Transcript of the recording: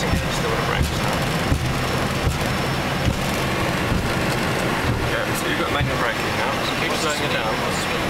just in still in to brake now. Yeah, so you've got manual braking now, so keep slowing it down.